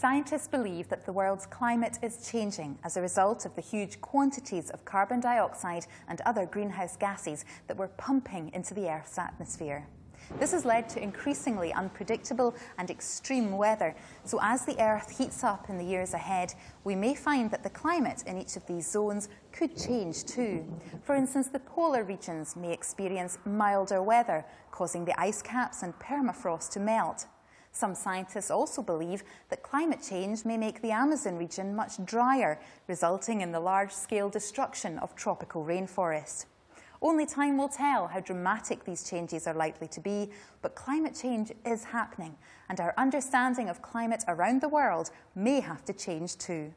Scientists believe that the world's climate is changing as a result of the huge quantities of carbon dioxide and other greenhouse gases that we're pumping into the Earth's atmosphere. This has led to increasingly unpredictable and extreme weather. So as the Earth heats up in the years ahead, we may find that the climate in each of these zones could change too. For instance, the polar regions may experience milder weather, causing the ice caps and permafrost to melt. Some scientists also believe that climate change may make the Amazon region much drier, resulting in the large-scale destruction of tropical rainforest. Only time will tell how dramatic these changes are likely to be, but climate change is happening, and our understanding of climate around the world may have to change too.